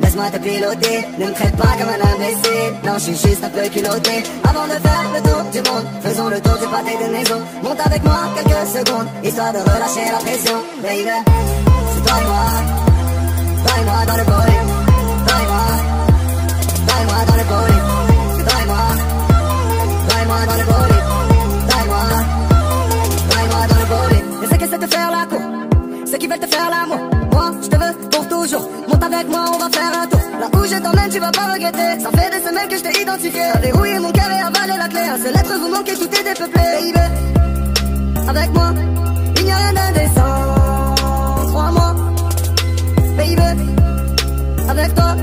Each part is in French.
Laisse-moi te piloter, ne me traite pas comme un imbécile. Non, je suis juste un peu culotté. Avant de faire le tour du monde, faisons le tour du pâté de maison. Monte avec moi quelques secondes, histoire de relâcher la pression Baby, c'est toi et moi. Toi et moi dans le bowling Toi et moi. Toi et moi dans le bowling C'est toi et moi. Toi et moi dans le bowling Toi et moi. Toi et moi dans le bowling Je sais que c'est de faire la cour Ceux qui veulent te faire l'amour. Moi, je te veux pour toujours. Monte avec moi, on va faire un tour. Là où je t'emmène, tu vas pas regretter. Ça fait des semaines que je t'ai identifié. T'as verrouillé mon cœur et avalé la clé. Un seul être vous manquez, tout est dépeuplé. Baby, avec moi, il n'y a rien d'indécent. Crois-moi, baby Avec toi,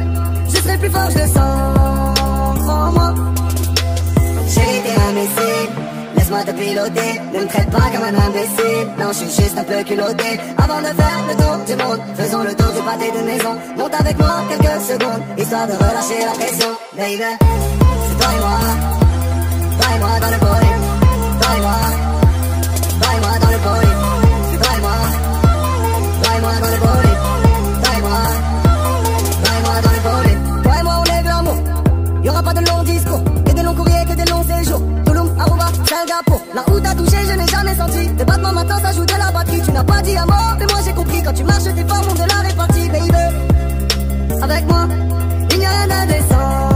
je serai plus fort, je le sens. Crois-moi. Chérie, t'es un missile Laisse-moi te piloter, ne me traite pas comme un imbécile Non, je suis juste un peu culotté. Avant de faire le tour du monde Faisons le tour du pâté de maison. Monte avec moi quelques secondes Histoire de relâcher la pression. Baby, c'est toi et moi. Toi et moi dans le bowling Toi et moi. Toi et moi dans le bowling C'est toi et moi. Toi et moi dans le bowling Toi et moi. Toi et moi dans le bowling Toi et moi on lève l'amour. Y'aura pas de longs discours Là où t'as touché je n'ai jamais senti. Des battements maintenant ça joue de la batterie. Tu n'as pas dit à mort mais moi j'ai compris. Quand tu marches tes formes de la répartie baby. Avec moi il n'y a rien d'indécent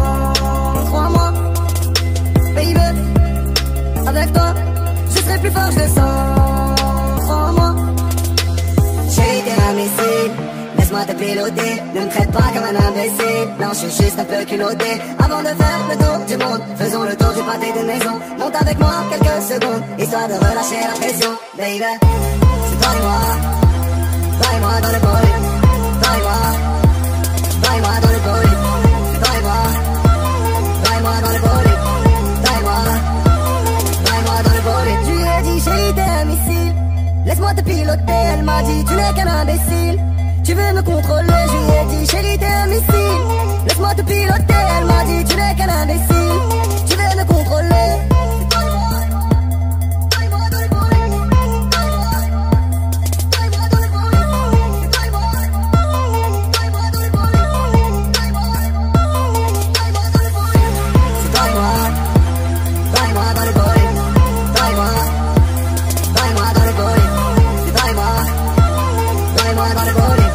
ne me traite pas comme un imbécile. Non, je suis juste un peu culotté. Avant de faire le tour du monde Faisons le tour du pâté de maison. Monte avec moi quelques secondes Histoire de relâcher la pression Baby, c'est toi et moi. Toi et moi dans le bowling Toi et moi. Toi et moi dans le C'est toi et moi. Toi et moi dans le bowling Toi et moi. Toi et moi dans le bowling Tu lui as dit chérie t'es un missile. Laisse-moi te piloter. Elle m'a dit tu n'es qu'un imbécile Tu veux me contrôler, je lui ai dit chérie t'es un missile Laisse-moi te piloter, elle m'a dit tu n'es qu'un imbécile Tu veux me contrôler Bye, bye, bye, bye.